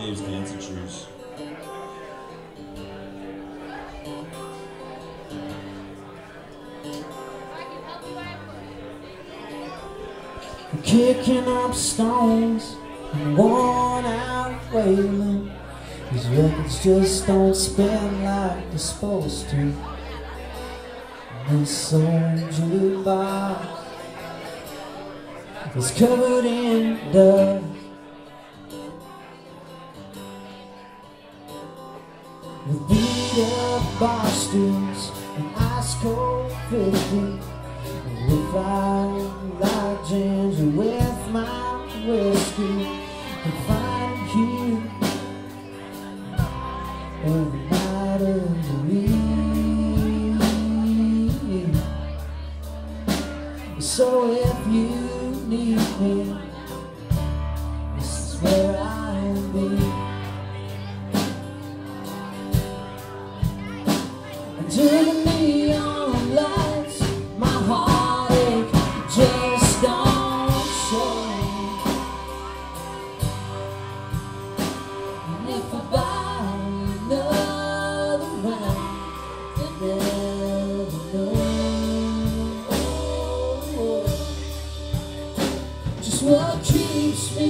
Dave's dancing shoes. Kicking up stones and worn out wailing. These records just don't spin like they're supposed to. This old jukebox is covered in dust. With beat up Bostons and ice cold 50. If I like ginger with my whiskey, can find you every night of the week. So if you need me, this is where I'll be.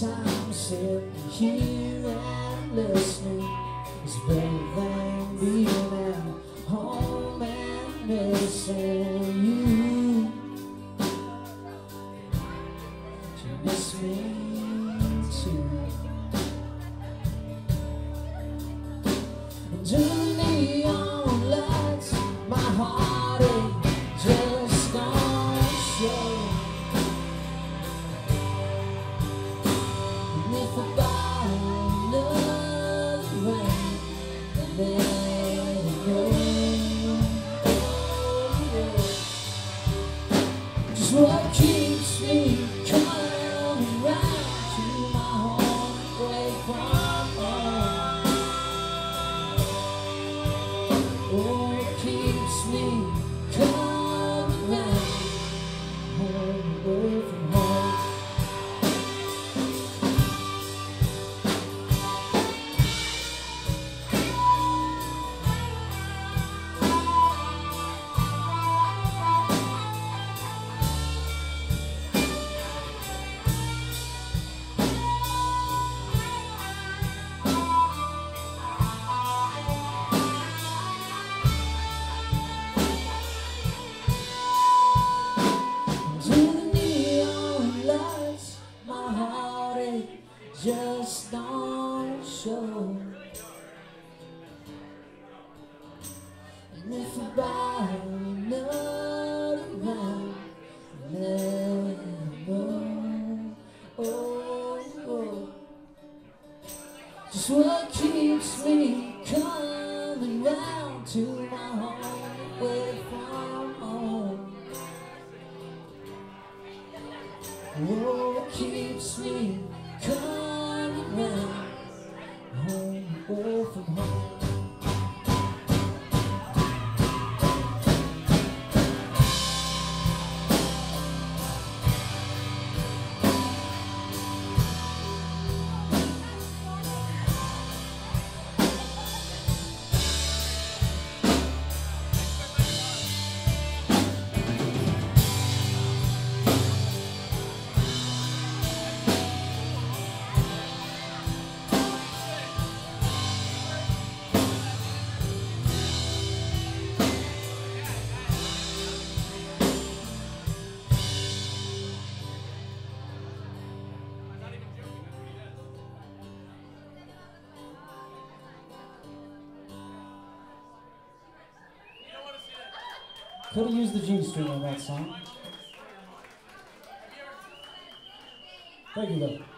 time sitting here and listening. is better than being Just what keeps me What keeps me coming round to my home from home. What keeps me coming round home away from home? Could have used the G string on that song. Thank you, though.